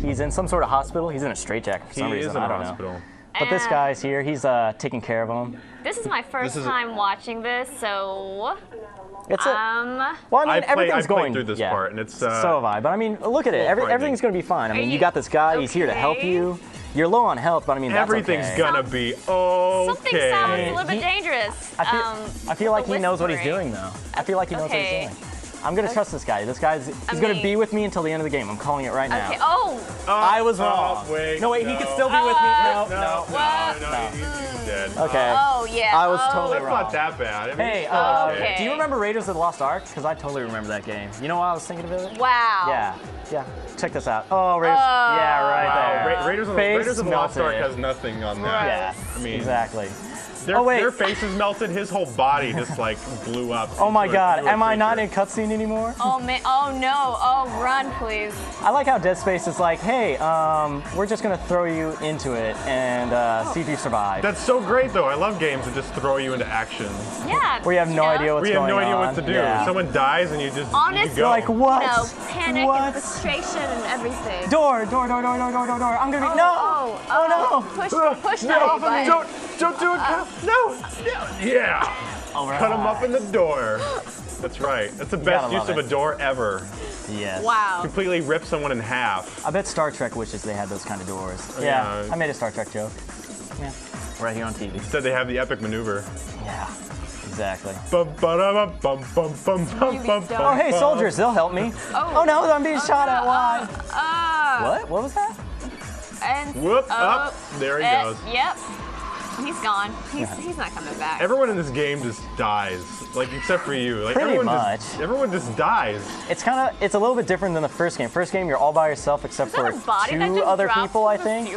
He's in some sort of hospital. He's in a straitjacket for He some is reason. in a I don't hospital. know. But this guy's here. He's uh, taking care of him. This is my first is a- time watching this, so It's a, um, well, I mean, I play- everything's I going through this yeah. part, and it's, uh, so have I. But I mean, look at it. Every, everything's going to be fine. I mean, you you- got this guy. He's here to help you. You're low on health, but I mean, that's Everything's okay. gonna be okay. something sounds a little bit He- dangerous. I feel, um, I feel like he knows what he's doing, though. I feel like he knows Okay. what he's doing. I'm gonna trust this guy. This guy's he's I gonna be with me until the end of the game. I'm calling it right now. Okay. Oh, I was Oh, wrong. wait, no, wait, he could still be with me. No, No, no. no, What? no, No. He's, he's dead. Okay. oh yeah. I was oh, totally That's wrong. not that bad. I mean, Hey, uh, okay. do you remember Raiders of the Lost Ark? Because I totally remember that game. You know why I was thinking of it? Wow. Yeah, yeah. Check this out. Oh, Raiders. Oh. yeah, right Wow, there. Ra- Raiders of the Face Raiders of the Lost Ark has nothing on that. Yeah, I mean, exactly. Their, Oh, wait. their faces melted. His whole body just like blew up. Oh my God, into a am I not in cutscene anymore? Oh man. Oh no. Oh run, please. I like how Dead Space is like, hey, um, we're just gonna throw you into it and uh, see if you survive. That's so great though. I love games that just throw you into action. Yeah. Where you have no know? idea what's Where you have no idea on. what to do. Yeah. Someone dies and you just you Honestly, go. like what? No panic What? and frustration and everything. Door, door, door, door, door, door, door, door. I'm gonna be Oh, no. Oh, Oh, Push, Ugh, push no, that button. don't, don't do it. Uh, no, no. Yeah. Cut him up in the door. That's right. That's the best use love of a door ever. Yes. Wow. Completely rip someone in half. I bet Star Trek wishes they had those kind of doors. yeah. Yeah, I made a Star Trek joke. Yeah, right here on TV. Instead, they have the epic maneuver. Yeah, exactly. Bum, ba-da-bum, bum, bum, bum, bum, You be bum, dumb. Oh, hey, soldiers, they'll help me. Oh. Oh no, I'm being shot at. Why? Uh, What? What was that? And Whoop, oh, up. There he eh, goes. Yep. He's gone. He's he's not coming back. Everyone in this game just dies, like except for you. Like Pretty everyone much. just everyone just dies. It's kind of, it's a little bit different than the first game. First game, you're all by yourself except for a body that two other people, I think.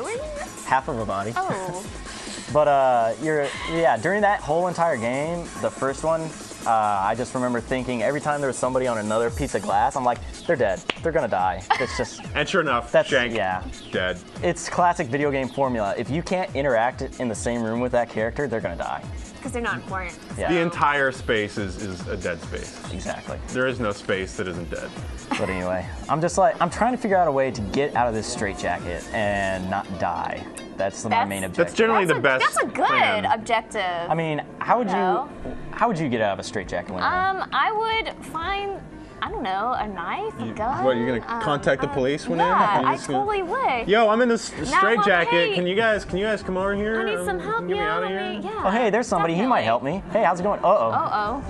Half of a body. Oh. But uh, you're yeah. During that whole entire game, the first one, uh, I just remember thinking every time there was somebody on another piece of glass, I'm like, they're dead. They're gonna die. It's just And sure enough, That's- Shank yeah. dead. it's classic video game formula. If you can't interact in the same room with that character, they're gonna die. Because they're not important. Yeah. The entire space is, is a dead space. Exactly. There is no space that isn't dead. But anyway, I'm just like I'm trying to figure out a way to get out of this straitjacket and not die. That's my That's- main objective. That's generally That's the a, best. That's a good plan. objective. I mean, how would No. you how would you get out of a straitjacket when um, I would find, I don't know, a knife, a You- gun. what, you're gonna um, contact the police when you're in? Yeah, You're I just gonna- totally would. Yo, I'm in this straight jacket. hey. Can you guys can you guys come over here? I need some Um, help. Get me yeah, out of here. me- yeah. Oh, hey, there's somebody. He might help me. Hey, how's it going? Uh oh. Uh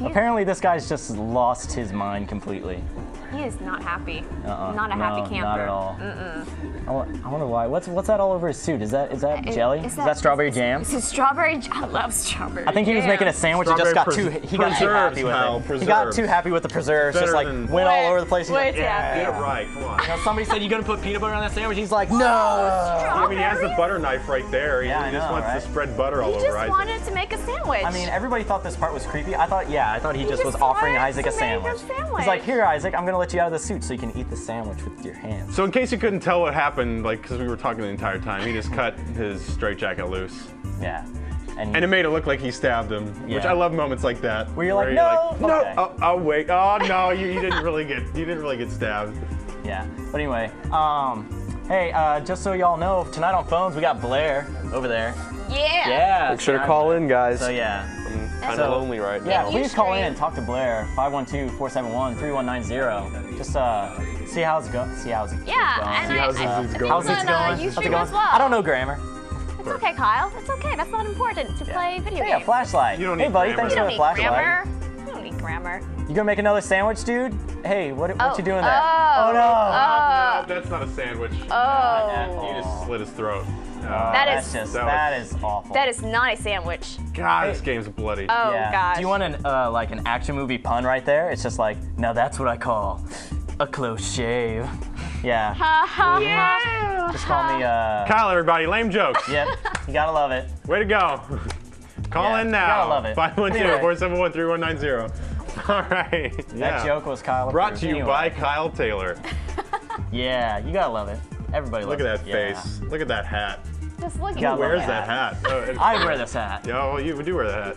oh. Apparently, this guy's just lost his mind completely. He is not happy. Uh-uh. Not a No, happy camper. Not at all. I, wa- I wonder why. What's what's that all over his suit? Is that is that Is- jelly? is Is that- that strawberry jam? This is strawberry. j- I love strawberry. I think he was jam. making a sandwich and just got too Strawberry he got too preserves, happy with Kyle, it. He got too happy with the preserves, just like than- went all over the place. He's way like, too yeah. happy. Yeah, right. Come on. You know, somebody said you're gonna put peanut butter on that sandwich. He's like, no. I mean, he has the butter knife right there. He, Yeah, he just know, wants right? to spread butter all He over just Isaac. wanted to make a sandwich. I mean, everybody thought this part was creepy. I thought, yeah, I thought he, just, was offering Isaac a make a sandwich. sandwich. He's like, here, Isaac, I'm gonna let you out of the suit so you can eat the sandwich with your hands. So in case you couldn't tell what happened, like because we were talking the entire time, he just cut his straitjacket loose, Yeah. And, and it made it look like he stabbed him. yeah. Which I love moments like that. Where you're like, "No." no, Okay. oh, oh wait, oh no, you, you didn't really get, you didn't really get stabbed. yeah. But anyway, um, hey, uh, just so y'all know, tonight on phones we got Blair over there. yeah. Yeah. Make sure to call in, guys. So yeah. I'm kind So- of lonely right Yeah, now. Yeah, please call stream. in, talk to Blair, 512-471-3190. Just uh, see how's it going. See how's it Yeah, going. and See I, how's I, this I going. How's think it that, uh, How's it going? as well. I don't know grammar. It's okay, Kyle. It's okay. That's not important to play video Hey, a games. flashlight. You don't hey, need buddy, grammar. thanks You for the flashlight. grammar. You don't need grammar. You gonna make another sandwich, dude? Hey, what, what Oh, you doing there? oh, no. oh. no, that's not a sandwich. Oh. You just slit his throat. Uh, That's just that that was- is awful. That is not a sandwich. God, this game's bloody. Oh yeah. gosh. Do you want an uh, like an action movie pun right there? It's just like, now that's what I call a close shave. Yeah. Ha ha ha. Just call me. Uh, Kyle, everybody, lame jokes. yep. You gotta love it. Way to go. Call Yeah, in you now. gotta love it. 512-471-3190. All right. That yeah. joke was Kyle. Brought approved. to you Anyway. by Kyle Taylor. Yeah, you gotta love it. Everybody Look at that it. Yeah. face. Look at that hat. Just look Gotta at love Where's that that hat? Oh, I wear this hat. Yo, you do wear that hat.